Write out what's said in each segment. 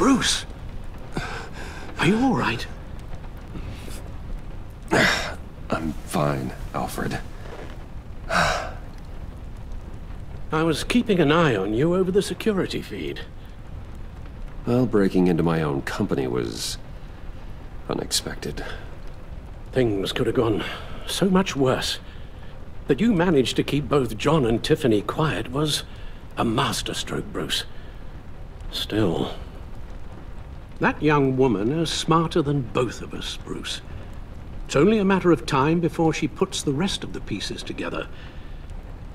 Bruce! Are you all right? I'm fine, Alfred. I was keeping an eye on you over the security feed. Well, breaking into my own company was... unexpected. Things could have gone so much worse. That you managed to keep both John and Tiffany quiet was a masterstroke, Bruce. Still, that young woman is smarter than both of us, Bruce. It's only a matter of time before she puts the rest of the pieces together.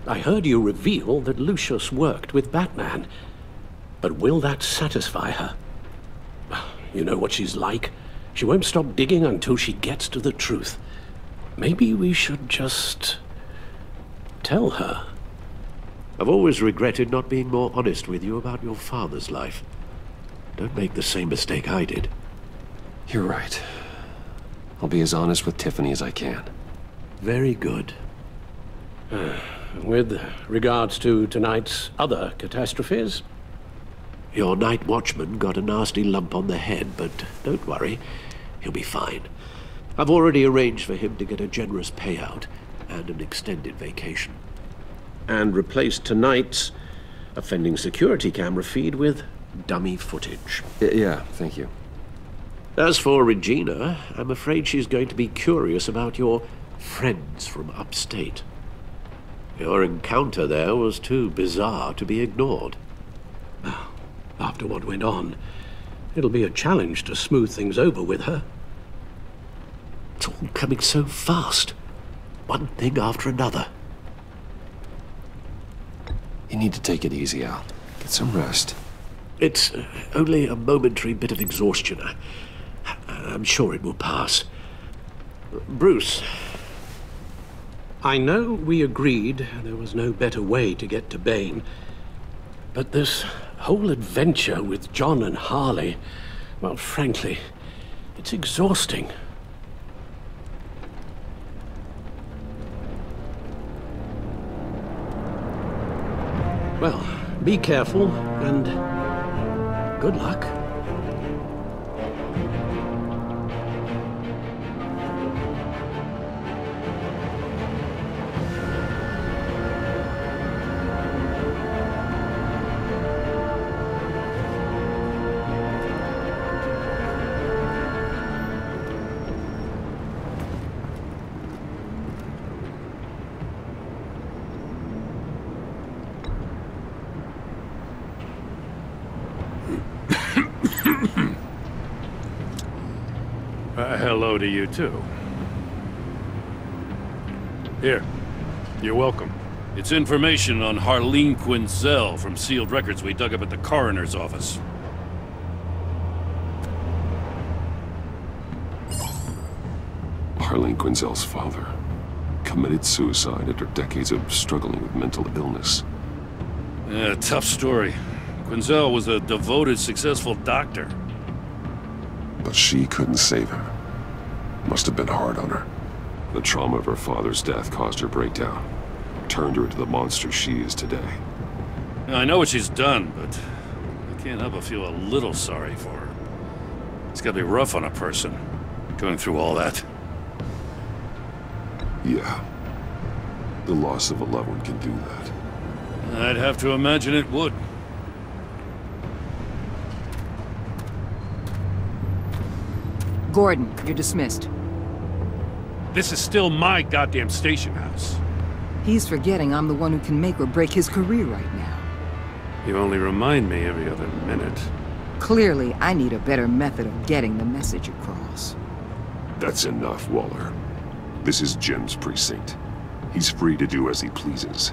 I heard you reveal that Lucius worked with Batman. But will that satisfy her? You know what she's like. She won't stop digging until she gets to the truth. Maybe we should just... tell her. I've always regretted not being more honest with you about your father's life. Don't make the same mistake I did. You're right. I'll be as honest with Tiffany as I can. Very good. Uh, with regards to tonight's other catastrophes? Your night watchman got a nasty lump on the head, but don't worry. He'll be fine. I've already arranged for him to get a generous payout and an extended vacation. And replaced tonight's offending security camera feed with dummy footage. Y yeah, thank you. As for Regina, I'm afraid she's going to be curious about your friends from upstate. Your encounter there was too bizarre to be ignored. After what went on, it'll be a challenge to smooth things over with her. It's all coming so fast. One thing after another. You need to take it easy, Al. Get some rest. It's only a momentary bit of exhaustion. I'm sure it will pass. Bruce. I know we agreed there was no better way to get to Bane. But this whole adventure with John and Harley, well, frankly, it's exhausting. Well, be careful and good luck. Hello to you, too. Here. You're welcome. It's information on Harleen Quinzel from sealed records we dug up at the coroner's office. Harleen Quinzel's father committed suicide after decades of struggling with mental illness. Yeah, tough story. Quinzel was a devoted, successful doctor. But she couldn't save him. Must have been hard on her. The trauma of her father's death caused her breakdown. Turned her into the monster she is today. Now, I know what she's done, but I can't help but feel a little sorry for her. It's gotta be rough on a person, going through all that. Yeah. The loss of a loved one can do that. I'd have to imagine it would. Gordon, you're dismissed. This is still my goddamn station house. He's forgetting I'm the one who can make or break his career right now. You only remind me every other minute. Clearly, I need a better method of getting the message across. That's enough, Waller. This is Jim's precinct. He's free to do as he pleases.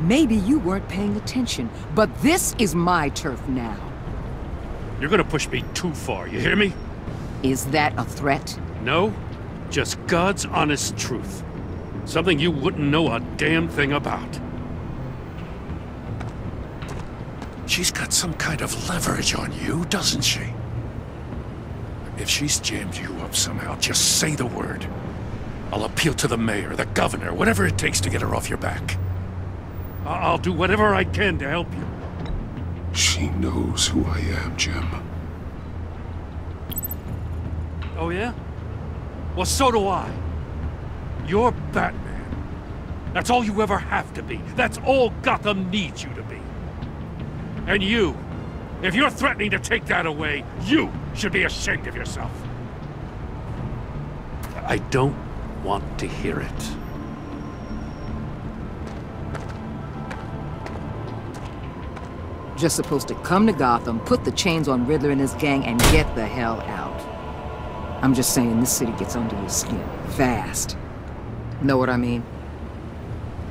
Maybe you weren't paying attention, but this is my turf now. You're gonna push me too far, you hear me? Is that a threat? No, just God's honest truth. Something you wouldn't know a damn thing about. She's got some kind of leverage on you, doesn't she? If she's jammed you up somehow, just say the word. I'll appeal to the mayor, the governor, whatever it takes to get her off your back. I- I'll do whatever I can to help you. She knows who I am, Jim. Oh yeah? Well, so do I. You're Batman. That's all you ever have to be. That's all Gotham needs you to be. And you, if you're threatening to take that away, you should be ashamed of yourself. I don't want to hear it. Just supposed to come to Gotham, put the chains on Riddler and his gang, and get the hell out. I'm just saying, this city gets under your skin. Fast. Know what I mean?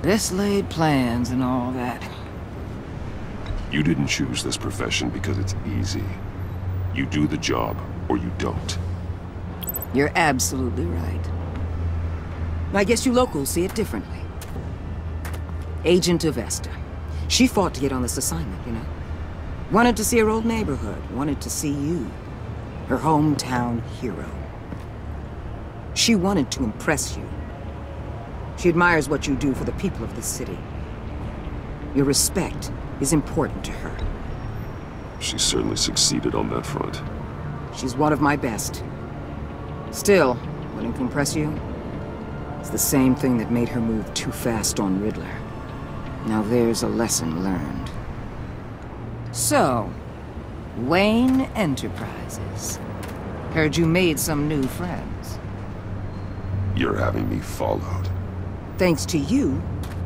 Best laid plans and all that. You didn't choose this profession because it's easy. You do the job, or you don't. You're absolutely right. I guess you locals see it differently. Agent Avesta. She fought to get on this assignment, you know? Wanted to see her old neighborhood. Wanted to see you. Her hometown hero. She wanted to impress you. She admires what you do for the people of the city. Your respect is important to her. She certainly succeeded on that front. She's one of my best. Still, wanting to impress you? It's the same thing that made her move too fast on Riddler. Now there's a lesson learned. So, Wayne Enterprises. Heard you made some new friends. You're having me followed. Thanks to you,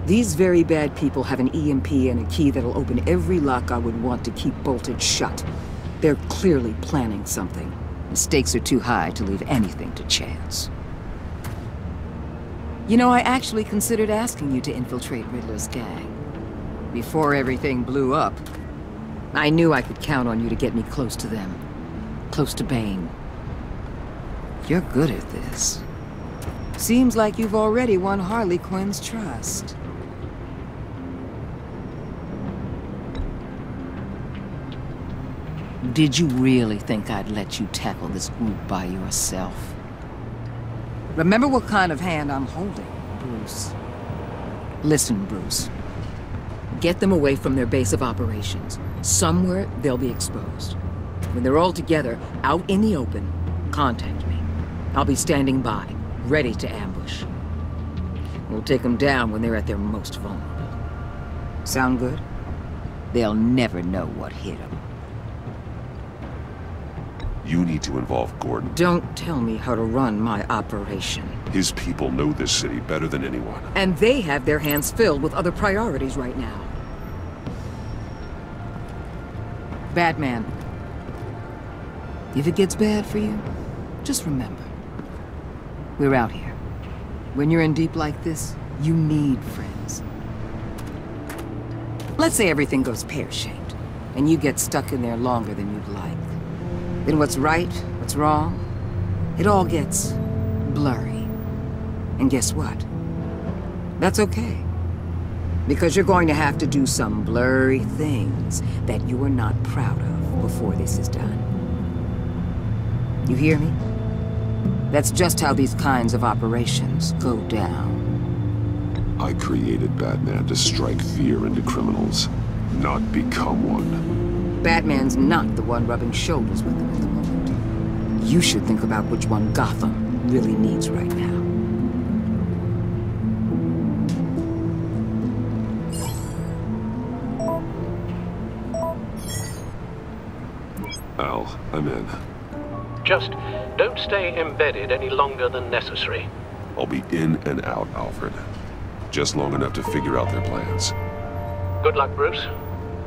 these very bad people have an EMP and a key that'll open every lock I would want to keep bolted shut. They're clearly planning something. The stakes are too high to leave anything to chance. You know, I actually considered asking you to infiltrate Riddler's gang. Before everything blew up, I knew I could count on you to get me close to them. Close to Bane. You're good at this. Seems like you've already won Harley Quinn's trust. Did you really think I'd let you tackle this group by yourself? Remember what kind of hand I'm holding, Bruce. Listen, Bruce. Get them away from their base of operations. Somewhere they'll be exposed. When they're all together, out in the open, contact me. I'll be standing by, ready to ambush. We'll take them down when they're at their most vulnerable. Sound good? They'll never know what hit them. You need to involve Gordon. Don't tell me how to run my operation. His people know this city better than anyone. And they have their hands filled with other priorities right now. Batman. If it gets bad for you, just remember. We're out here. When you're in deep like this, you need friends. Let's say everything goes pear-shaped, and you get stuck in there longer than you'd like. Then what's right, what's wrong, it all gets blurry. And guess what? That's okay. Because you're going to have to do some blurry things that you are not proud of before this is done. You hear me? That's just how these kinds of operations go down. I created Batman to strike fear into criminals, not become one. Batman's not the one rubbing shoulders with them at the moment. You should think about which one Gotham really needs right now. Al, I'm in. Just don't stay embedded any longer than necessary. I'll be in and out, Alfred. Just long enough to figure out their plans. Good luck, Bruce.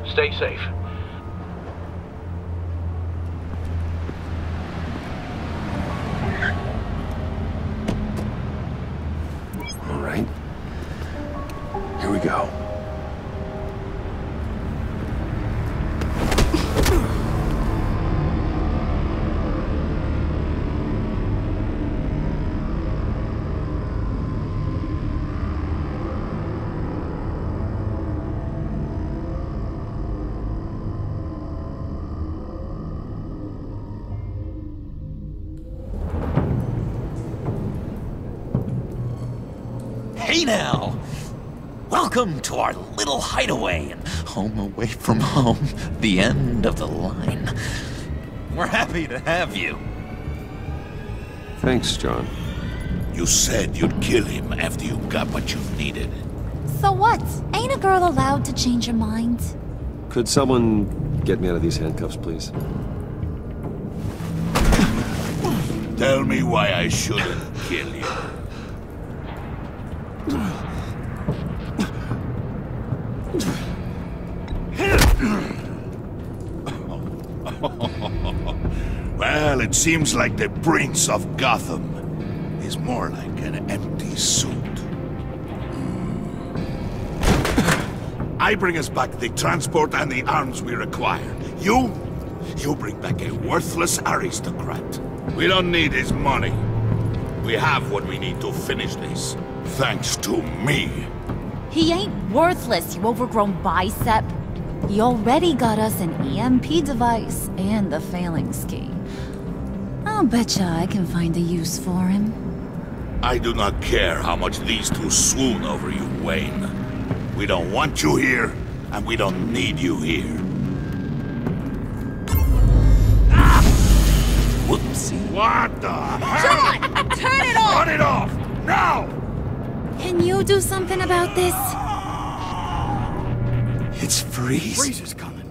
Stay safe. Now! Welcome to our little hideaway and home away from home, the end of the line. We're happy to have you. Thanks, John. You said you'd kill him after you got what you needed. So what? Ain't a girl allowed to change her mind? Could someone get me out of these handcuffs, please? Tell me why I shouldn't kill you. well, it seems like the Prince of Gotham is more like an empty suit. Hmm. I bring us back the transport and the arms we require. You? You bring back a worthless aristocrat. We don't need his money. We have what we need to finish this. Thanks to me. He ain't worthless, you overgrown bicep. He already got us an EMP device and the phalanx key. I'll betcha I can find a use for him. I do not care how much these two swoon over you, Wayne. We don't want you here, and we don't need you here. Whoopsie. What the John! Turn it off! Cut it off! Now! Can you do something about this? It's Freeze. Freeze is coming.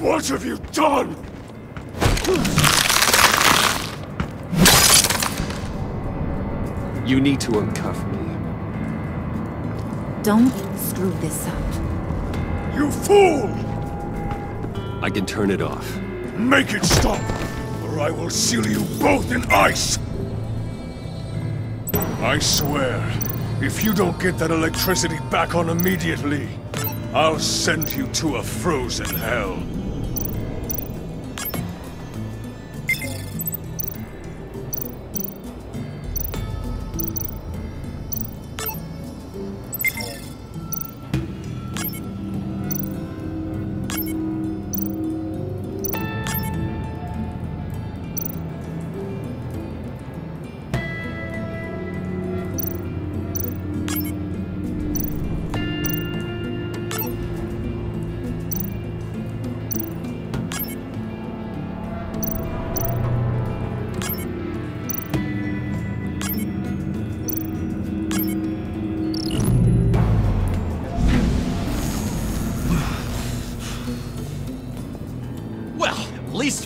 What have you done? You need to uncuff me. Don't screw this up. You fool! I can turn it off. Make it stop, or I will seal you both in ice! I swear, if you don't get that electricity back on immediately, I'll send you to a frozen hell.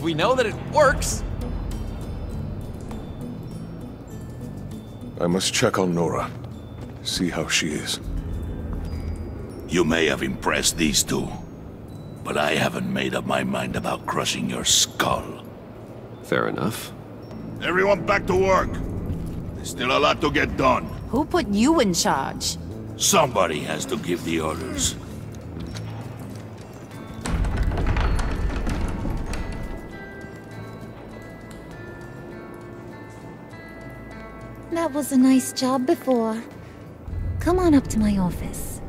We know that it works. I must check on Nora. See how she is. You may have impressed these two, but I haven't made up my mind about crushing your skull. Fair enough. Everyone back to work. There's still a lot to get done. Who put you in charge? Somebody has to give the orders. That was a nice job before. Come on up to my office.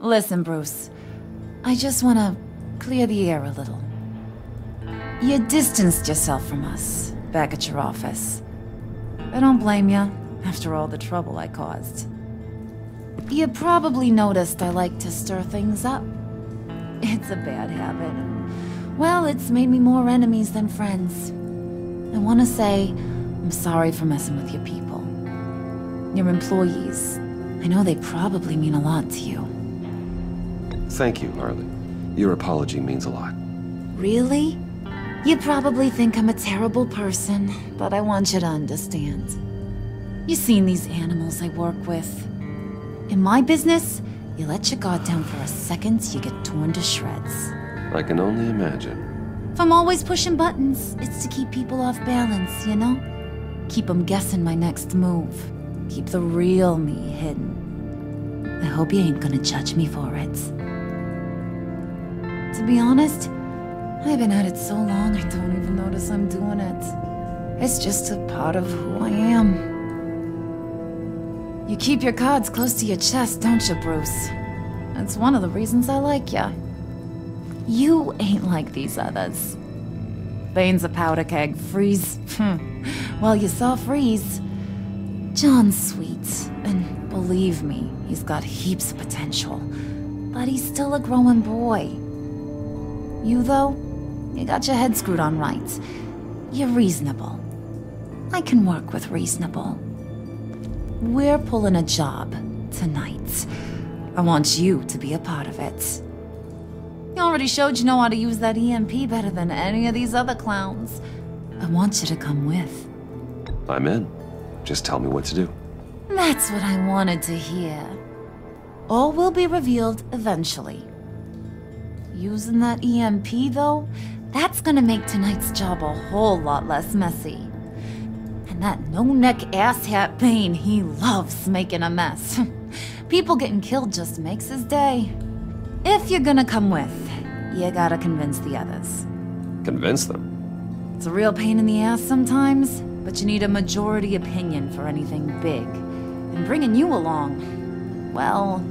Listen, Bruce. I just want to clear the air a little. You distanced yourself from us back at your office. I don't blame you, after all the trouble I caused. You probably noticed I like to stir things up. It's a bad habit. Well, it's made me more enemies than friends. I want to say I'm sorry for messing with your people. Your employees. I know they probably mean a lot to you. Thank you, Harley. Your apology means a lot. Really? You probably think I'm a terrible person, but I want you to understand. You've seen these animals I work with. In my business, you let your guard down for a second, you get torn to shreds. I can only imagine. If I'm always pushing buttons, it's to keep people off balance, you know? Keep them guessing my next move. Keep the real me hidden. I hope you ain't gonna judge me for it. To be honest, I've been at it so long I don't even notice I'm doing it. It's just a part of who I am. You keep your cards close to your chest, don't you, Bruce? That's one of the reasons I like you. You ain't like these others. Bane's a powder keg. Freeze. Hmm. well, you saw Freeze. John's sweet, and believe me, he's got heaps of potential. But he's still a growing boy. You, though, you got your head screwed on right. You're reasonable. I can work with reasonable. We're pulling a job tonight. I want you to be a part of it. You already showed you know how to use that EMP better than any of these other clowns. I want you to come with. I'm in. Just tell me what to do. That's what I wanted to hear. All will be revealed eventually. Using that EMP, though, that's gonna make tonight's job a whole lot less messy. And that no-neck asshat Bane, he loves making a mess. People getting killed just makes his day. If you're gonna come with, you gotta convince the others. Convince them? It's a real pain in the ass sometimes, but you need a majority opinion for anything big. And bringing you along, well,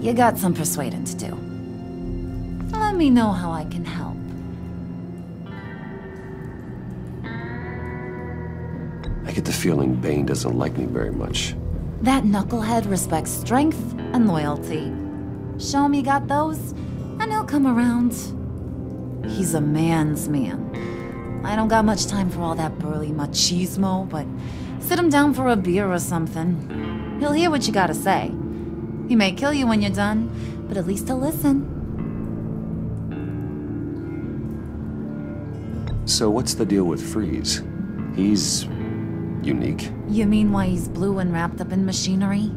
you got some persuading to do. Let me know how I can help. I get the feeling Bane doesn't like me very much. That knucklehead respects strength and loyalty. Show him you got those, and he'll come around. He's a man's man. I don't got much time for all that burly machismo, but sit him down for a beer or something. He'll hear what you gotta say. He may kill you when you're done, but at least he'll listen. So what's the deal with Freeze? He's... unique? You mean why he's blue and wrapped up in machinery?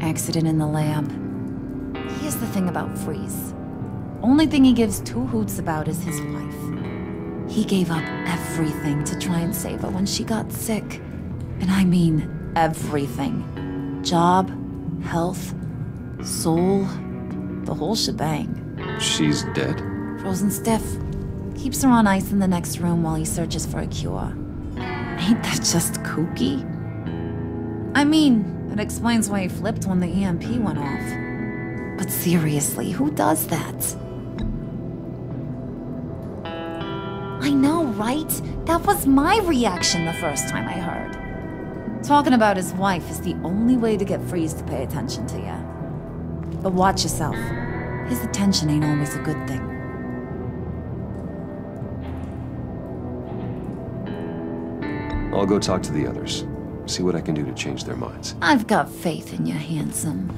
Accident in the lab. Here's the thing about Freeze. Only thing he gives two hoots about is his wife. He gave up everything to try and save her when she got sick. And I mean everything. Job, health, soul, the whole shebang. She's dead? Frozen stiff. Keeps her on ice in the next room while he searches for a cure. Ain't that just kooky? I mean, it explains why he flipped when the EMP went off. But seriously, who does that? I know, right? That was my reaction the first time I heard. Talking about his wife is the only way to get Freeze to pay attention to you. But watch yourself. His attention ain't always a good thing. I'll go talk to the others. See what I can do to change their minds. I've got faith in you, handsome.